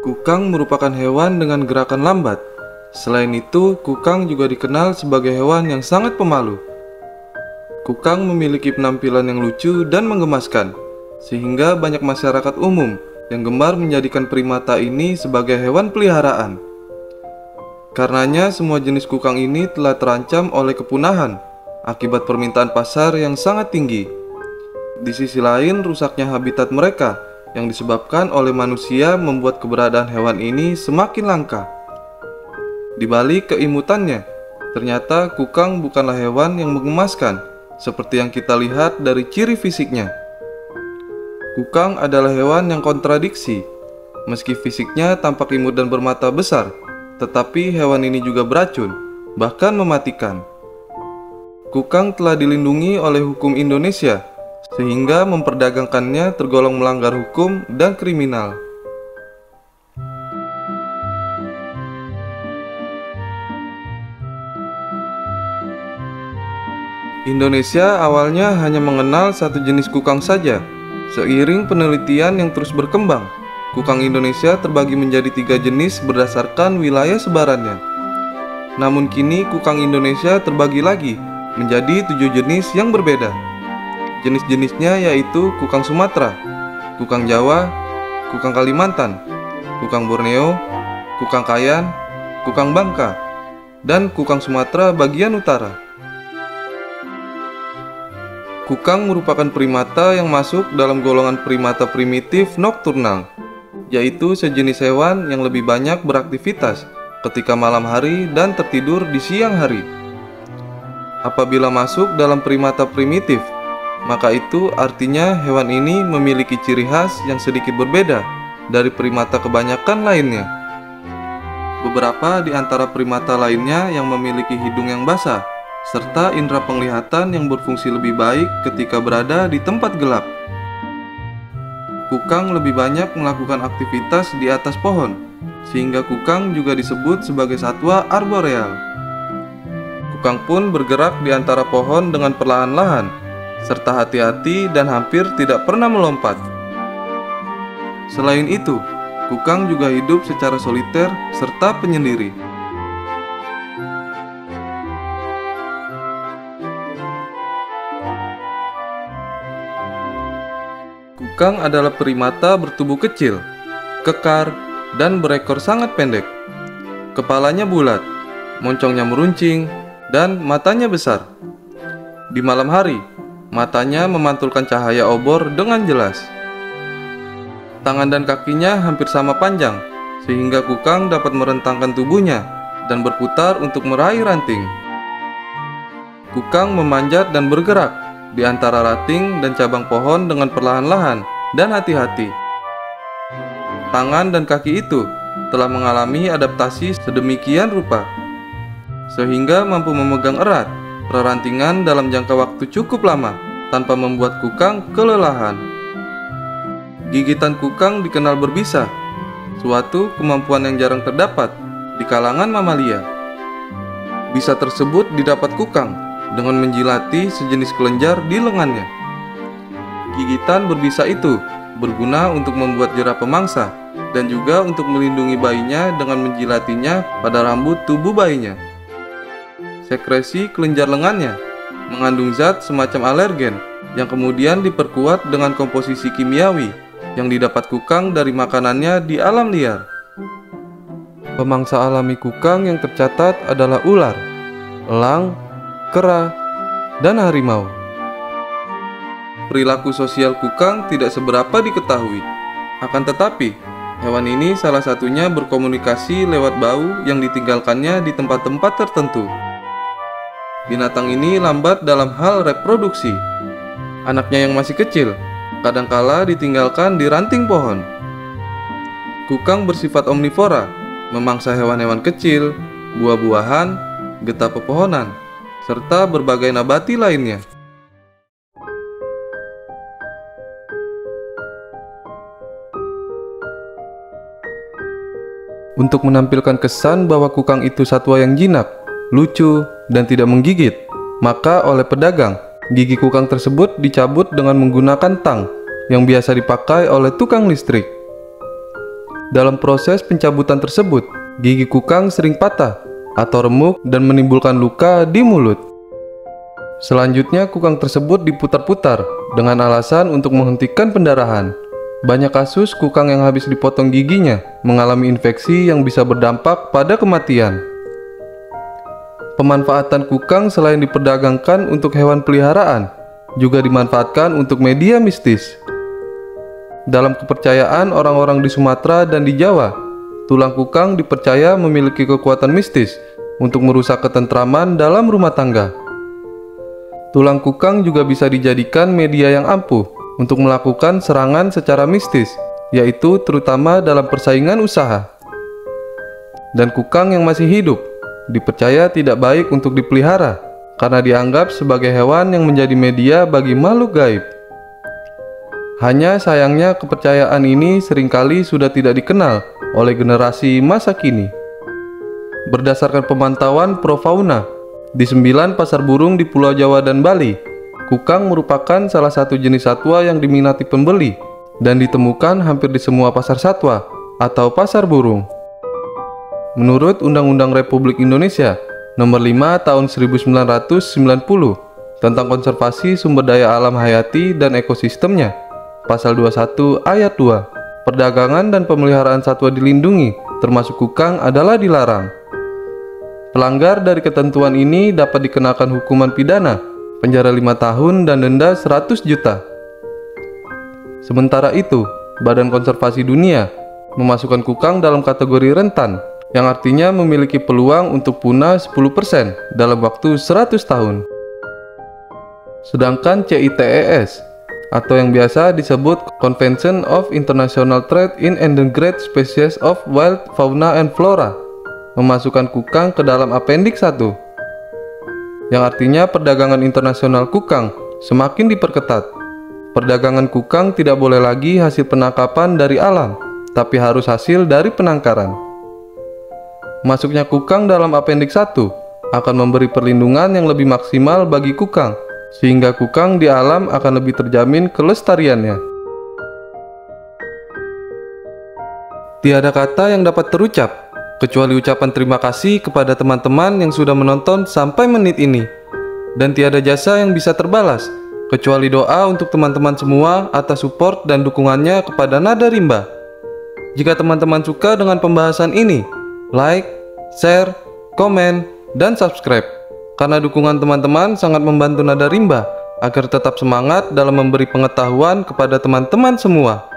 Kukang merupakan hewan dengan gerakan lambat. Selain itu, kukang juga dikenal sebagai hewan yang sangat pemalu. Kukang memiliki penampilan yang lucu dan menggemaskan, sehingga banyak masyarakat umum yang gemar menjadikan primata ini sebagai hewan peliharaan. Karenanya, semua jenis kukang ini telah terancam oleh kepunahan akibat permintaan pasar yang sangat tinggi. Di sisi lain, rusaknya habitat mereka yang disebabkan oleh manusia membuat keberadaan hewan ini semakin langka. Di balik keimutannya, ternyata kukang bukanlah hewan yang mengemaskan seperti yang kita lihat dari ciri fisiknya. Kukang adalah hewan yang kontradiksi. Meski fisiknya tampak imut dan bermata besar, tetapi hewan ini juga beracun, bahkan mematikan. Kukang telah dilindungi oleh hukum Indonesia sehingga memperdagangkannya tergolong melanggar hukum dan kriminal. Indonesia awalnya hanya mengenal satu jenis kukang saja. Seiring penelitian yang terus berkembang, kukang Indonesia terbagi menjadi tiga jenis berdasarkan wilayah sebarannya. Namun kini kukang Indonesia terbagi lagi menjadi tujuh jenis yang berbeda. Jenis-jenisnya yaitu kukang Sumatera, kukang Jawa, kukang Kalimantan, kukang Borneo, kukang Kayan, kukang Bangka, dan kukang Sumatera bagian utara. Kukang merupakan primata yang masuk dalam golongan primata primitif nokturnal, yaitu sejenis hewan yang lebih banyak beraktivitas ketika malam hari dan tertidur di siang hari. Apabila masuk dalam primata primitif, maka itu artinya hewan ini memiliki ciri khas yang sedikit berbeda dari primata kebanyakan lainnya. Beberapa di antara primata lainnya yang memiliki hidung yang basah, serta indera penglihatan yang berfungsi lebih baik ketika berada di tempat gelap. Kukang lebih banyak melakukan aktivitas di atas pohon, sehingga kukang juga disebut sebagai satwa arboreal. Kukang pun bergerak di antara pohon dengan perlahan-lahan, serta hati-hati dan hampir tidak pernah melompat. Selain itu, kukang juga hidup secara soliter serta penyendiri. Kukang adalah primata bertubuh kecil, kekar, dan berekor sangat pendek. Kepalanya bulat, moncongnya meruncing, dan matanya besar. Di malam hari, Matanya memantulkan cahaya obor dengan jelas. Tangan dan kakinya hampir sama panjang, sehingga kukang dapat merentangkan tubuhnya dan berputar untuk meraih ranting. Kukang memanjat dan bergerak di antara rating dan cabang pohon dengan perlahan-lahan dan hati-hati. Tangan dan kaki itu telah mengalami adaptasi sedemikian rupa, sehingga mampu memegang erat Perantingan dalam jangka waktu cukup lama tanpa membuat kukang kelelahan. Gigitan kukang dikenal berbisa, suatu kemampuan yang jarang terdapat di kalangan mamalia. Bisa tersebut didapat kukang dengan menjilati sejenis kelenjar di lengannya. Gigitan berbisa itu berguna untuk membuat jerah pemangsa dan juga untuk melindungi bayinya dengan menjilatinya pada rambut tubuh bayinya sekresi kelenjar lengannya mengandung zat semacam alergen yang kemudian diperkuat dengan komposisi kimiawi yang didapat kukang dari makanannya di alam liar. Pemangsa alami kukang yang tercatat adalah ular, elang, kera, dan harimau. Perilaku sosial kukang tidak seberapa diketahui. Akan tetapi, hewan ini salah satunya berkomunikasi lewat bau yang ditinggalkannya di tempat-tempat tertentu. Binatang ini lambat dalam hal reproduksi. Anaknya yang masih kecil kadangkala ditinggalkan di ranting pohon. Kukang bersifat omnivora, memangsa hewan-hewan kecil, buah-buahan, getah pepohonan, serta berbagai nabati lainnya. Untuk menampilkan kesan bahwa kukang itu satwa yang jinak, lucu, dan tidak menggigit. Maka oleh pedagang, gigi kukang tersebut dicabut dengan menggunakan tang yang biasa dipakai oleh tukang listrik. Dalam proses pencabutan tersebut, gigi kukang sering patah atau remuk dan menimbulkan luka di mulut. Selanjutnya, kukang tersebut diputar-putar dengan alasan untuk menghentikan pendarahan. Banyak kasus kukang yang habis dipotong giginya mengalami infeksi yang bisa berdampak pada kematian. Pemanfaatan kukang selain diperdagangkan untuk hewan peliharaan, juga dimanfaatkan untuk media mistis. Dalam kepercayaan orang-orang di Sumatera dan di Jawa, tulang kukang dipercaya memiliki kekuatan mistis untuk merusak ketentraman dalam rumah tangga. Tulang kukang juga bisa dijadikan media yang ampuh untuk melakukan serangan secara mistis, yaitu terutama dalam persaingan usaha. Dan kukang yang masih hidup dipercaya tidak baik untuk dipelihara karena dianggap sebagai hewan yang menjadi media bagi makhluk gaib. Hanya sayangnya kepercayaan ini sering kali sudah tidak dikenal oleh generasi masa kini. Berdasarkan pemantauan profauna di sembilan pasar burung di Pulau Jawa dan Bali, Kukang merupakan salah satu jenis satwa yang diminati pembeli dan ditemukan hampir di semua pasar satwa atau pasar burung. Menurut Undang-Undang Republik Indonesia Nomor 5 Tahun 1990 tentang konservasi sumber daya alam hayati dan ekosistemnya, Pasal 21 Ayat 2, perdagangan dan pemeliharaan satwa dilindungi, termasuk kukang adalah dilarang. Pelanggar dari ketentuan ini dapat dikenakan hukuman pidana penjara 5 tahun dan denda 100 juta. Sementara itu, Badan Konservasi Dunia memasukkan kukang dalam kategori rentan, yang artinya memiliki peluang untuk punah 10% dalam waktu 100 tahun. Sedangkan CITES atau yang biasa disebut Convention of International Trade in Endangered Species of Wild Fauna and Flora memasukkan kukang ke dalam Appendix 1 yang artinya perdagangan internasional kukang semakin diperketat. Perdagangan kukang tidak boleh lagi hasil penangkapan dari alam, tapi harus hasil dari penangkaran. Masuknya kukang dalam appendix 1 akan memberi perlindungan yang lebih maksimal bagi kukang, sehingga kukang di alam akan lebih terjamin kelestariannya. Tiada kata yang dapat terucap kecuali ucapan terima kasih kepada teman-teman yang sudah menonton sampai menit ini. Dan tiada jasa yang bisa terbalas, kecuali doa untuk teman-teman semua atas support dan dukungannya kepada Nada Rimba. Jika teman-teman suka dengan pembahasan ini, like, share, komen, dan subscribe. Karena dukungan teman-teman sangat membantu Nada Rimba agar tetap semangat dalam memberi pengetahuan kepada teman-teman semua.